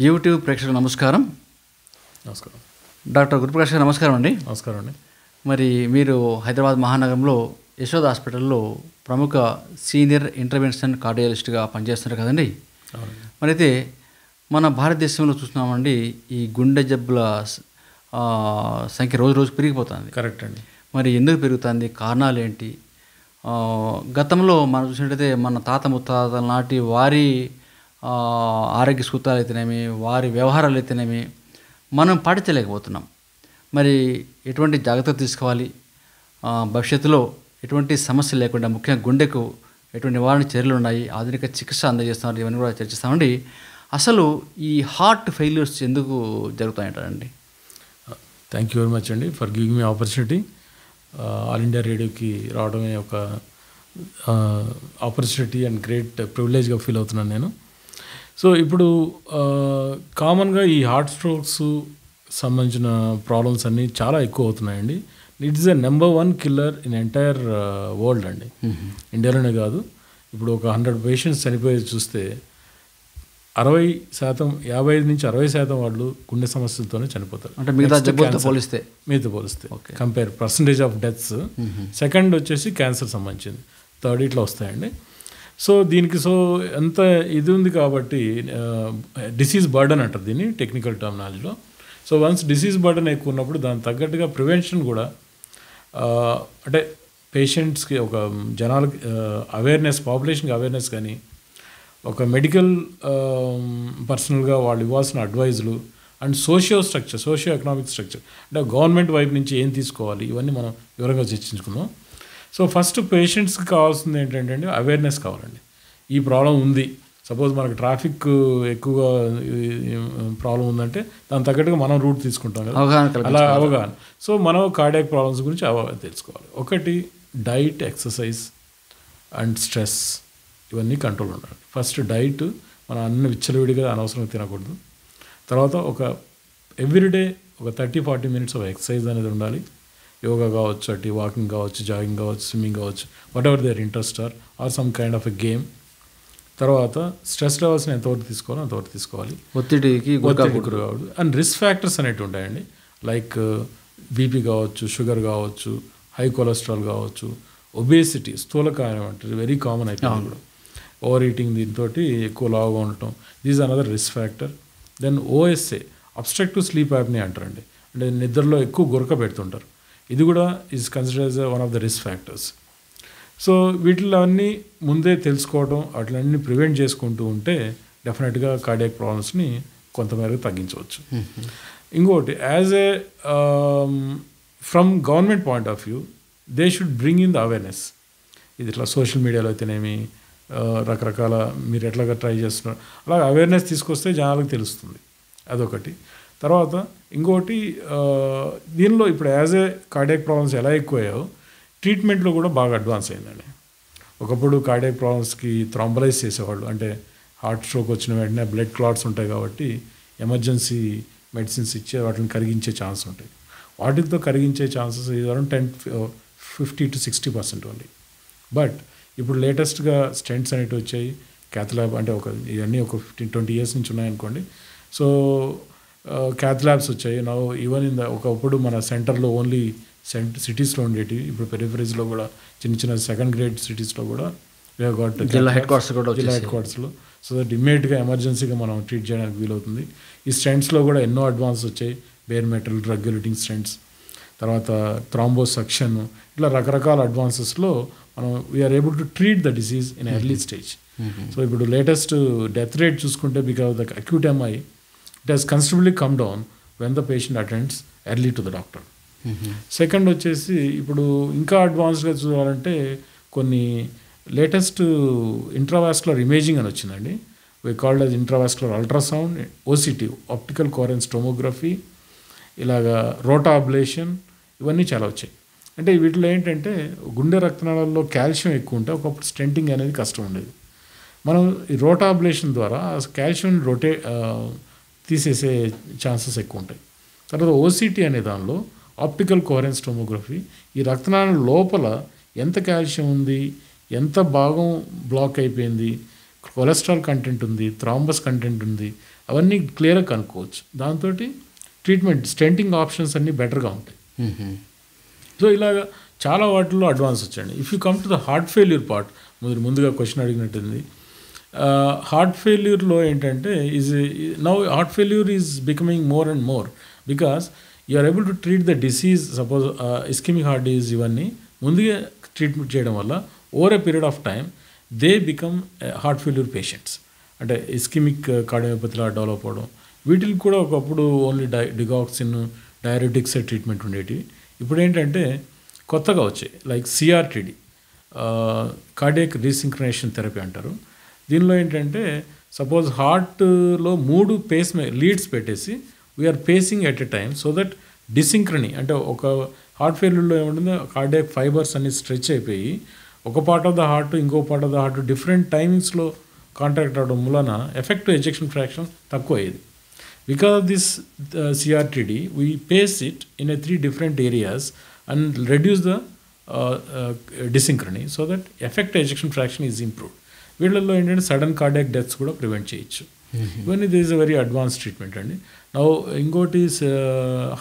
YouTube ప్రేక్షకులకు నమస్కారం. నమస్కారం. డాక్టర్ గురుప్రకాష్ గారు నమస్కారం అండి. నమస్కారం అండి. మరి మీరు హైదరాబాద్ మహానగరంలో యశోద హాస్పిటల్లో ప్రముఖ సీనియర్ ఇంటర్వెన్షన్ కార్డియాలజిస్ట్గా పనిచేస్తున్నారు కదండి. మరి అయితే మన భారతదేశంలో చూస్తున్నామండి ఈ గుండె జబ్బుల సంఖ్య రోజు రోజు పెరిగిపోతుంది. కరెక్ట్ అండి. మరి ఎందుకు పెరుగుతుంది? కారణాలు ఏంటి? గతంలో మనం చూసినట్టయితే మన తాత ముత్తాతల నాటి వారి ఆరోగ్య సూత్రాలు అయితేనేమి వారి వ్యవహారాలు అయితేనేమి మనం పాటించలేకపోతున్నాం. మరి ఎటువంటి జాగ్రత్తలు తీసుకోవాలి? భవిష్యత్తులో ఎటువంటి సమస్యలు లేకుండా ముఖ్యంగా గుండెకు ఎటువంటి నివారణ చర్యలు ఉన్నాయి? ఆధునిక చికిత్స అందజేస్తున్నారు ఇవన్నీ కూడా చర్చిస్తామండి. అసలు ఈ హార్ట్ ఫెయిల్యూర్స్ ఎందుకు జరుగుతాయంటారండి? థ్యాంక్ యూ వెరీ మచ్ అండి for giving me opportunity. All India రేడియోకి రావడమే ఒక ఆపర్చునిటీ అండ్ గ్రేట్ ప్రివిలేజ్గా ఫీల్ అవుతున్నాను నేను. సో ఇప్పుడు కామన్గా ఈ హార్ట్ స్ట్రోక్స్ సంబంధించిన ప్రాబ్లమ్స్ అన్నీ చాలా ఎక్కువ అవుతున్నాయండి. It is the number one killer in entire world అండి. ఇండియాలోనే కాదు. ఇప్పుడు ఒక హండ్రెడ్ పేషెంట్స్ చనిపోయేది చూస్తే అరవై శాతం యాభై ఐదు నుంచి అరవై శాతం వాళ్ళు గుండె సమస్యలతోనే చనిపోతారు. అంటే మిగతా. పోలిస్తే. మీతో పోలిస్తే. Compare percentage of deaths second వచ్చేసి క్యాన్సర్ సంబంధించింది. థర్డ్ ఇట్లా వస్తాయండి. సో దీనికి సో ఎంత ఇది ఉంది కాబట్టి డిసీజ్ బర్డన్ అంటారు దీన్ని టెక్నికల్ టర్మినాలజీలో సో వన్స్ డిసీజ్ బర్డన్ ఎక్కువ ఉన్నప్పుడు దానికి తగ్గట్టుగా ప్రివెన్షన్ కూడా అంటే పేషెంట్స్కి ఒక జనాలకి అవేర్నెస్ పాపులేషన్కి అవేర్నెస్ కానీ ఒక మెడికల్ పర్సనల్గా వాళ్ళు ఇవ్వాల్సిన అడ్వైజులు and socio structure socio economic structure అంటే గవర్నమెంట్ వైపు నుంచి ఏం తీసుకోవాలి ఇవన్నీ మనం వివరంగా చర్చించుకుందాం. సో ఫస్ట్ పేషెంట్స్కి కావాల్సింది ఏంటంటే అండి అవేర్నెస్ కావాలండి. ఈ ప్రాబ్లం ఉంది. సపోజ్ మనకు ట్రాఫిక్ ఎక్కువగా ప్రాబ్లం ఉందంటే దాని తగ్గట్టుగా మనం రూట్ తీసుకుంటాం కదా. అలా అవగాహన. సో మనం కార్డియాక్ ప్రాబ్లమ్స్ గురించి అవగాహన తెలుసుకోవాలి. ఒకటి డైట్ ఎక్సర్సైజ్ అండ్ స్ట్రెస్ ఇవన్నీ కంట్రోల్ ఉండాలి. ఫస్ట్ డైట్ మనం అన్ని విచ్చలవిడిగా అనవసరంగా తినకూడదు. తర్వాత ఒక ఎవ్రీడే ఒక thirty forty minutes of exercise అనేది ఉండాలి. యోగా కావచ్చు అటు వాకింగ్ కావచ్చు జాగింగ్ కావచ్చు స్విమ్మింగ్ కావచ్చు whatever their interest or or some kind of a game తర్వాత స్ట్రెస్ లెవెల్స్ని ఎంతవరకు తీసుకోవాలో అంతవరకు తీసుకోవాలి. ఒత్తిడికి ఒత్తిడి గురి కావద్దు అండ్ రిస్క్ ఫ్యాక్టర్స్ అనేవి ఉంటాయండి. లైక్ బీపీ కావచ్చు షుగర్ కావచ్చు హై కొలెస్ట్రాల్ కావచ్చు ఒబేసిటీ స్థూలకాయం అంటే వెరీ కామన్ అయిపోయింది ఇప్పుడు ఓవర్ ఈటింగ్ దీంతో ఎక్కువ లావుగా ఉండటం. These another risk factor then OSA obstructive sleep యాప్ని అంటారండి. అంటే నిద్రలో ఎక్కువ గురక పెడుతుంటారు. ఇది కూడా is consider one of the risk factors so వీటిలో అన్నీ ముందే తెలుసుకోవడం అట్లన్నీ ప్రివెంట్ చేసుకుంటూ ఉంటే డెఫినెట్గా కార్డియాక్ ప్రాబ్లమ్స్ని కొంతమేరకు తగ్గించవచ్చు. ఇంకోటి as a from government point of view they should bring in the awareness ఇది ఇట్లా సోషల్ మీడియాలో అయితేనేమి రకరకాల మీరు ఎట్లాగా ట్రై చేస్తున్నారు. అలా అవేర్నెస్ తీసుకొస్తే జనాలకు తెలుస్తుంది. అదొకటి. తర్వాత ఇంకోటి దీనిలో ఇప్పుడు యాజ్ ఏ కార్డియాక్ ప్రాబ్లమ్స్ ఎలా ఎక్కువయ్యాయో ట్రీట్మెంట్లో కూడా బాగా అడ్వాన్స్ అయిందండి. ఒకప్పుడు కార్డియాక్ ప్రాబ్లమ్స్కి థ్రాంబలైజ్ చేసేవాళ్ళు అంటే హార్ట్ స్ట్రోక్ వచ్చిన వెంటనే బ్లడ్ క్లాట్స్ ఉంటాయి కాబట్టి ఎమర్జెన్సీ మెడిసిన్స్ ఇచ్చే వాటిని కరిగించే ఛాన్స్ ఉంటాయి. వాటితో కరిగించే chances around ten fifty to sixty percent ఉంది బట్ ఇప్పుడు లేటెస్ట్గా స్టెంట్స్ అనేవి వచ్చాయి క్యాథలాబ్ అంటే ఒక ఇవన్నీ ఒక ఫిఫ్టీన్ ట్వంటీ ఇయర్స్ నుంచి ఉన్నాయనుకోండి. సో క్యాథ్ ల్యాబ్స్ వచ్చాయి. నా ఈవెన్ ఇన్ ద ఒకప్పుడు మన సెంటర్లో ఓన్లీ సెంట్ సిటీస్లో ఉండేటివి ఇప్పుడు పెరిఫరీస్లో కూడా చిన్న చిన్న సెకండ్ గ్రేడ్ సిటీస్లో కూడా గాట్ జిల్లా హెడ్ క్వార్టర్స్ కూడా జిల్లా. హెడ్ క్వార్టర్స్లో సో దట్ ఇమ్మీడియట్గా ఎమర్జెన్సీగా మనం ట్రీట్ చేయడానికి వీలవుతుంది. ఈ స్టెంట్స్లో కూడా ఎన్నో అడ్వాన్స్ వచ్చాయి. Bare metal drug eluting stents తర్వాత థ్రాంబో సక్షన్ ఇట్లా రకరకాల అడ్వాన్సెస్లో మనం we're able to treat the disease in early stage so ఇప్పుడు లేటెస్ట్ డెత్ రేట్ చూసుకుంటే because the acute MI it has considerably come down when the patient attends early to the doctor second వచ్చేసి ఇప్పుడు ఇంకా అడ్వాన్స్గా చూడాలంటే కొన్ని latest intravascular imaging అని వచ్చిందండి. We called as intravascular ultrasound OCT optical coherence tomography ఇలాగా రోటా అబ్లేషన్ ఇవన్నీ చాలా వచ్చాయి. అంటే వీటిలో ఏంటంటే గుండె రక్తనాళాల్లో కాల్షియం ఎక్కువ ఉంటే ఒకప్పుడు స్టెంటింగ్ అనేది కష్టం ఉండేది. మనం ఈ రోటా అబ్లేషన్ ద్వారా కాల్షియం రొటే తీసేసే ఛాన్సెస్ ఎక్కువ ఉంటాయి తర్వాత ఓసిటీ అనే దానిలో ఆప్టికల్ కోరెన్స్ టోమోగ్రఫీ ఈ రక్తనాళం లోపల ఎంత కాల్షియం ఉంది ఎంత భాగం బ్లాక్ అయిపోయింది కొలెస్ట్రాల్ కంటెంట్ ఉంది థ్రాంబస్ కంటెంట్ ఉంది అవన్నీ క్లియర్గా కనుక్కోవచ్చు. దాంతో ట్రీట్మెంట్ స్టెంటింగ్ ఆప్షన్స్ అన్నీ బెటర్గా ఉంటాయి. సో ఇలాగా చాలా వాటిల్లో అడ్వాన్స్ వచ్చండి if you come to the heart failure part మీరు ముందుగా క్వశ్చన్ అడిగినట్టుంది. హార్ట్ ఫెయిల్యూర్లో ఏంటంటే is now heart failure is becoming more and more because you are able to treat the disease suppose ischaemic heart disease ఇవన్నీ ముందుగా treatment చేయడం వల్ల over a period of time they become heart failure patients అంటే ischaemic కార్డియోపతిలా develop అవడం వీటికి కూడా ఒకప్పుడు ఓన్లీ డై డిగాక్సిన్ డయాబెటిక్స్ ట్రీట్మెంట్ ఉండేటివి ఇప్పుడు ఏంటంటే కొత్తగా వచ్చాయి. Like CRTD cardiac resynchronisation therapy అంటారు. దీనిలో ఏంటంటే సపోజ్ హార్ట్లో మూడు పేస్ లీడ్స్ పెట్టేసి we're pacing at a time so that dyssynchrony అంటే ఒక హార్ట్ ఫెయిల్యూర్లో ఏముంటుంది కార్డియాక్ ఫైబర్స్ అన్ని స్ట్రెచ్ అయిపోయి ఒక పార్ట్ ఆఫ్ ద హార్ట్ ఇంకో part of the heart different టైమింగ్స్లో కాంటాక్ట్ అవడం మూలన ఎఫెక్టివ్ ఎజెక్షన్ ఫ్రాక్షన్ తక్కువ అయ్యేది because of this CRTD we pace it in a three different areas and reduce the dyssynchrony so that effect ejection fraction is improved. వీళ్ళల్లో ఏంటంటే sudden cardiac deaths కూడా prevent చేయొచ్చు. ఇవన్నీ this is very advance treatment అండి. నా ఇంకోటి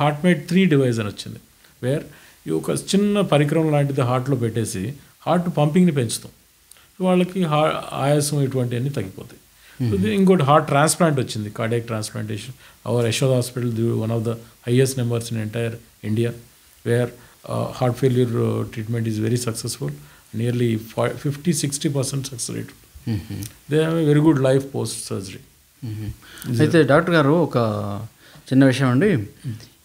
heart mate three device అని వచ్చింది వేర్ ఒక చిన్న పరికరం లాంటిది హార్ట్లో పెట్టేసి హార్ట్ పంపింగ్ని పెంచుతాం. వాళ్ళకి హా ఆయాసం ఇటువంటివన్నీ తగ్గిపోతాయి. ఇంకోటి హార్ట్ ట్రాన్స్ప్లాంట్ వచ్చింది cardiac transplantation. Our Yashoda hospital one of the highest numbers in entire India where heart failure treatment is very successful nearly fifty sixty percent success rate. They have very good life post surgery. అయితే doctor గారు ఒక చిన్న విషయం అండి.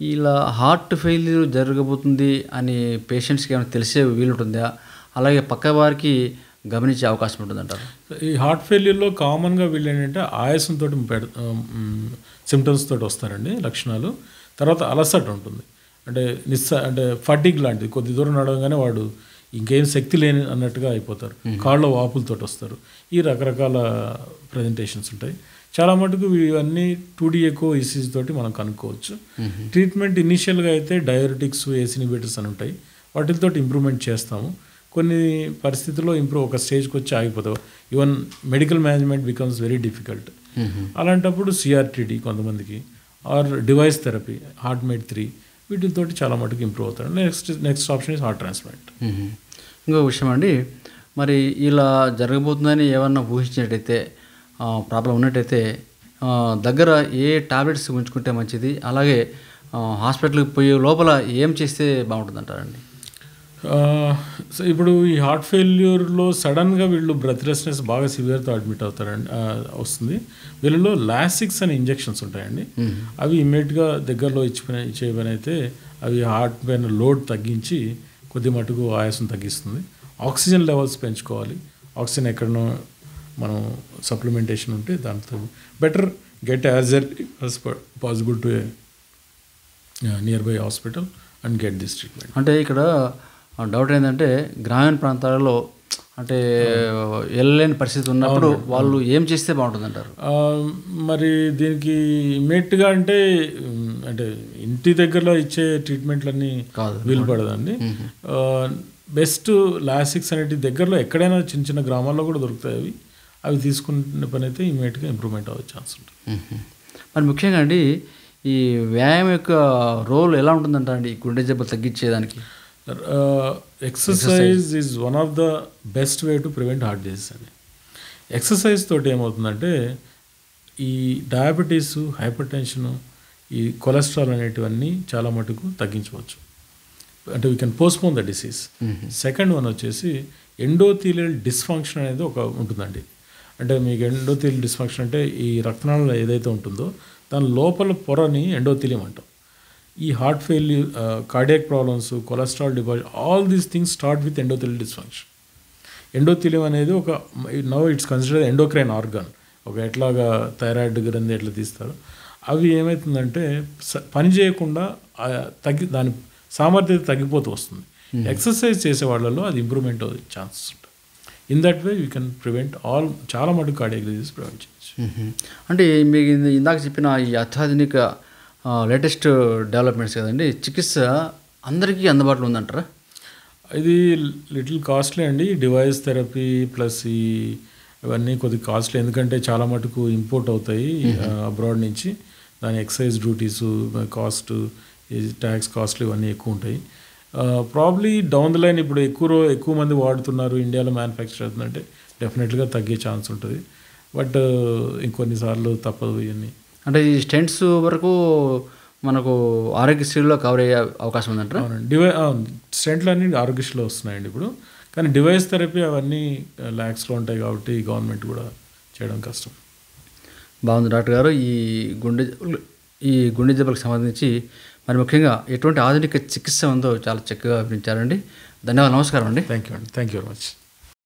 ఇలా heart failure జరగబోతుంది అని పేషెంట్స్కి ఏమైనా తెలిసే వీలుంటుందా? అలాగే పక్క వారికి గమనించే అవకాశం ఉంటుందంటారు. ఈ హార్ట్ ఫెయిల్యూర్లో కామన్గా వీళ్ళు ఏంటంటే ఆయాసంతో సిమ్టమ్స్ తోటి వస్తారండి లక్షణాలు. తర్వాత అలసట ఉంటుంది. అంటే నిస్స అంటే ఫటిక్ లాంటిది. కొద్ది దూరం నడవగానే వాడు ఇంకేం శక్తి లేని అన్నట్టుగా అయిపోతారు. కాళ్ళ వాపులతో వస్తారు. ఈ రకరకాల ప్రజెంటేషన్స్ ఉంటాయి. చాలా మటుకు ఇవన్నీ టూ డీ ఎక్కువ ఈసీజీ తోటి మనం కనుక్కోవచ్చు. ట్రీట్మెంట్ ఇనిషియల్గా అయితే డయాబెటిక్స్ ఏసినిబేటర్స్ అని ఉంటాయి. వాటితో ఇంప్రూవ్మెంట్ చేస్తాము. కొన్ని పరిస్థితుల్లో ఇంప్రూవ్ ఒక స్టేజ్కి వచ్చి ఆగిపోతావు. Even medical management becomes very difficult అలాంటప్పుడు సిఆర్టీడీ కొంతమందికి or device therapy HeartMate three వీటితో చాలా మటుకు ఇంప్రూవ్ అవుతారు next next option is heart transplant ఇంకో విషయం అండి మరి ఇలా జరగబోతుందని ఏమన్నా ఊహించినట్టయితే ప్రాబ్లం ఉన్నట్టయితే దగ్గర ఏ టాబ్లెట్స్ ఉంచుకుంటే మంచిది? అలాగే హాస్పిటల్కి పోయే లోపల ఏం చేస్తే బాగుంటుంది అంటారండి సో ఇప్పుడు ఈ హార్ట్ ఫెయిల్యూర్లో సడన్గా వీళ్ళు బ్రెత్లెస్నెస్ బాగా సివియర్తో అడ్మిట్ అవుతారండి వస్తుంది. వీళ్ళలో లాసిక్స్ అనే ఇంజెక్షన్స్ ఉంటాయండి. అవి ఇమ్మీడియట్గా దగ్గరలో ఇచ్చి పని అయితే అవి హార్ట్ పైన లోడ్ తగ్గించి కొద్ది మటుకు ఆయాసం తగ్గిస్తుంది. ఆక్సిజన్ లెవెల్స్ పెంచుకోవాలి. ఆక్సిజన్ ఎక్కడనో మనం సప్లిమెంటేషన్ ఉంటే దాంతో better get as early possible to nearby hospital and get this treatment. అంటే ఇక్కడ డౌట్ ఏంటంటే గ్రామీణ ప్రాంతాలలో అంటే వెళ్ళలేని పరిస్థితి ఉన్నప్పుడు వాళ్ళు ఏం చేస్తే బాగుంటుందంటారు? ఆ, మరి దీనికి ఇమ్మీడియట్గా అంటే అంటే ఇంటి దగ్గరలో ఇచ్చే ట్రీట్మెంట్లన్నీ కాదు. వీలు పడదండి. బెస్ట్ లాసిక్స్ అనేటి దగ్గరలో ఎక్కడైనా చిన్న చిన్న గ్రామాల్లో కూడా దొరుకుతాయి అవి. అవి తీసుకునే పని అయితే ఇమ్మీడియట్గా ఇంప్రూవ్మెంట్ అవ్వే ఛాన్స్ ఉంటుంది. మరి ముఖ్యంగా అండి ఈ వ్యాయామం యొక్క రోల్ ఎలా ఉంటుందంటారండి ఈ గుండె జబ్బు తగ్గించేదానికి? Exercise is one of the best way to prevent heart disease అండి ఎక్సర్సైజ్ తోటి ఏమవుతుందంటే ఈ డయాబెటీస్ హైపర్ టెన్షన్ ఈ కొలెస్ట్రాల్ అనేటివన్నీ చాలా మటుకు తగ్గించవచ్చు. అంటే we can postpone the disease second one వచ్చేసి ఎండోథీలియల్ డిస్ఫంక్షన్ అనేది ఒక ఉంటుందండి. అంటే మీకు ఎండోథీలియల్ డిస్ఫంక్షన్ అంటే ఈ రక్తనాళంలో ఏదైతే ఉంటుందో దాని లోపల పొరని ఎండోథీలియం అంటాం. ఈ heart failure cardiac problems cholesterol deposit all these things start with endothelial dysfunction endothelium అనేది ఒక now it's consider endocrine organ ఒక ఎట్లాగా థైరాయిడ్ గ్రంథి ఎట్లా తీస్తారు? అవి ఏమవుతుందంటే పని చేయకుండా తగ్గి దాని సామర్థ్యత తగ్గిపోతూ వస్తుంది. ఎక్సర్సైజ్ చేసే వాళ్ళలో అది ఇంప్రూవ్మెంట్ అయ్యే ఛాన్సెస్ ఉంటాయి. In that way you can prevent all చాలా మటుకు కార్డియాక్ డిజీజ్ ప్రివెంట్ చేయొచ్చు. మ్మ్. అంటే మీకు ఇంద- ఇందాక చెప్పిన ఈ అత్యాధునిక లేటెస్ట్ డెవలప్మెంట్స్ కదండి. చికిత్స అందరికీ అందుబాటులో ఉందంటారా? ఇది లిటిల్ కాస్ట్లీ అండి. డివైస్ థెరపీ ప్లస్ ఈ ఇవన్నీ కొద్దిగా కాస్ట్లీ ఎందుకంటే చాలా మటుకు ఇంపోర్ట్ అవుతాయి అబ్రాడ్ నుంచి. దాని ఎక్సైజ్ డ్యూటీస్ కాస్ట్ ట్యాక్స్ కాస్ట్లు ఇవన్నీ ఎక్కువ ఉంటాయి. ప్రాబ్లీ డౌన్ ద లైన్ ఇప్పుడు ఎక్కువ ఎక్కువ మంది వాడుతున్నారు ఇండియాలో మ్యానుఫ్యాక్చర్ అవుతుందంటే డెఫినెట్గా తగ్గే ఛాన్స్ ఉంటుంది. బట్ ఇంకొన్నిసార్లు తప్పదు ఇవన్నీ. అంటే ఈ స్టెంట్స్ వరకు మనకు ఆరోగ్యశ్రీలో కవర్ అయ్యే అవకాశం ఉందంటారా? డివై స్టెంట్లు అన్ని ఆరోగ్యశ్రీలో వస్తున్నాయండి ఇప్పుడు. కానీ డివైస్ థెరపీ అవన్నీ ల్యాక్స్లో ఉంటాయి కాబట్టి గవర్నమెంట్ కూడా చేయడం కష్టం. బాగుంది డాక్టర్ గారు. ఈ గుండె ఈ గుండె జబ్బులకు సంబంధించి మరి ముఖ్యంగా ఎటువంటి ఆధునిక చికిత్స ఉందో చాలా చక్కగా వివరించారండి. ధన్యవాదాలు. నమస్కారం అండి. థ్యాంక్ యూ అండి. Thank you very much.